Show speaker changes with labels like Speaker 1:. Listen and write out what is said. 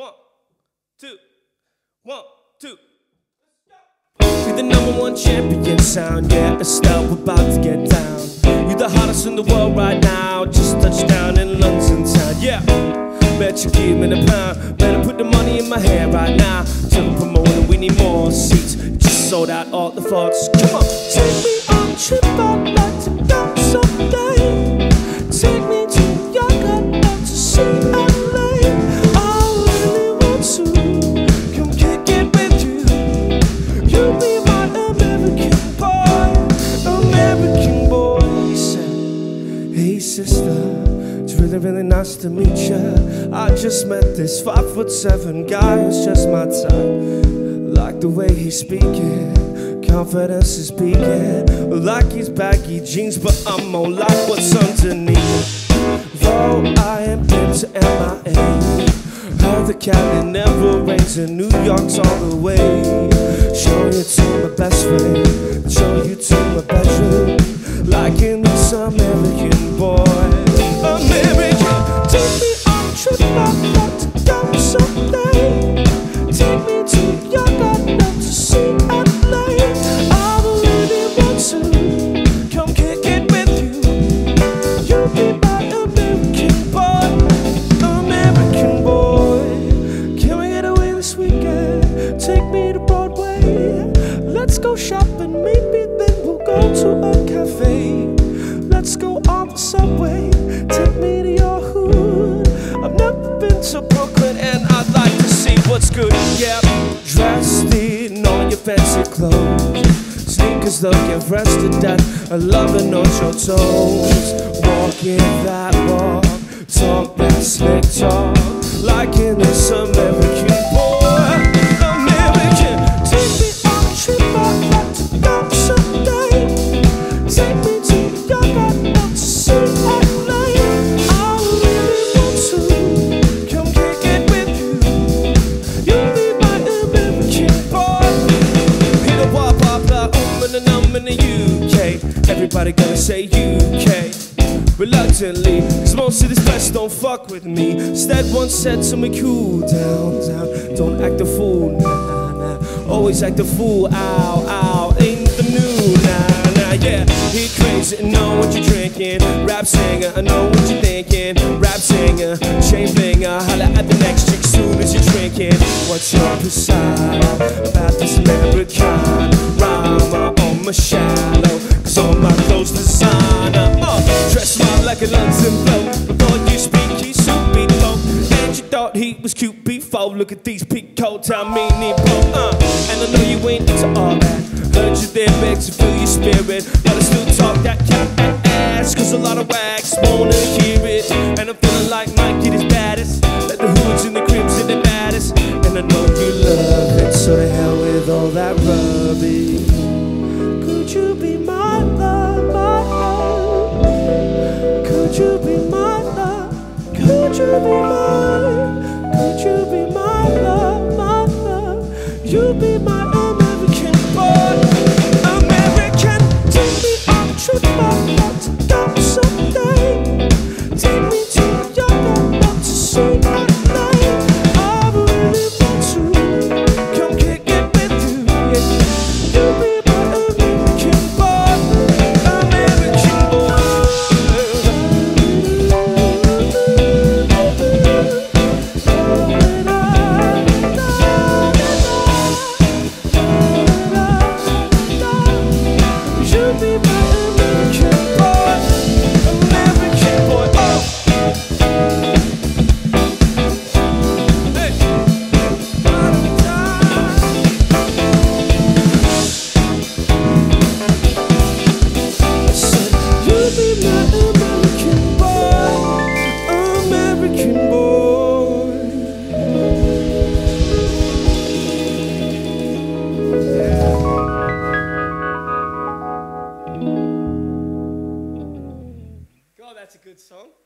Speaker 1: One, two, one, two. You're the number one champion sound, yeah, Estelle, we're about to get down. You're the hottest in the world right now, just touched down in London town, yeah. Bet you give me the pound, better put the money in my hand right now. Tell the promoter we need more seats, just sold out all the thoughts. Come on, take me on a trip, I'd like to go someday. Take me to York, I'd love to see nice to meet you. I just met this five foot seven guy who's just my type. Like the way he's speaking, confidence is speaking. Like his baggy jeans, but I'm more like what's underneath. Though I am into MIA. Heard the Cali never rains and New York's all the way. Show you to my best friend, show you to my bedroom, like in this American boy. To a cafe. Let's go on the subway. Take me to your hood. I've never been to Brooklyn and I'd like to see what's good. Yeah, dressed in all your fancy clothes. Sneakers looking fresh to death. I love it on your toes. Walking that walk, talk that slick talk. Like in this American num in the UK. Everybody gonna say UK. Reluctantly, cause most of these don't fuck with me. Instead, one said to me, cool down, down. Don't act a fool, nah, nah. Always act a fool, ow, ow. Ain't the new, nah, nah, yeah. He crazy, know what you're drinking. Rap singer, I know what you're thinking. Rap singer, chain blinger. Holla at the next chick soon as you're drinking. What's your American my shallow? Cause all my clothes designer. Uh, dress my like a London bloke. Before you speak, he's super low. And you thought he was cute before. Look at these peacoats, how mean he broke. Uh, and I know you ain't into all that. Heard you there, begs to feel your spirit. But I still talk that cat ass. Cause a lot of wags wanna hear it. Thank you. song.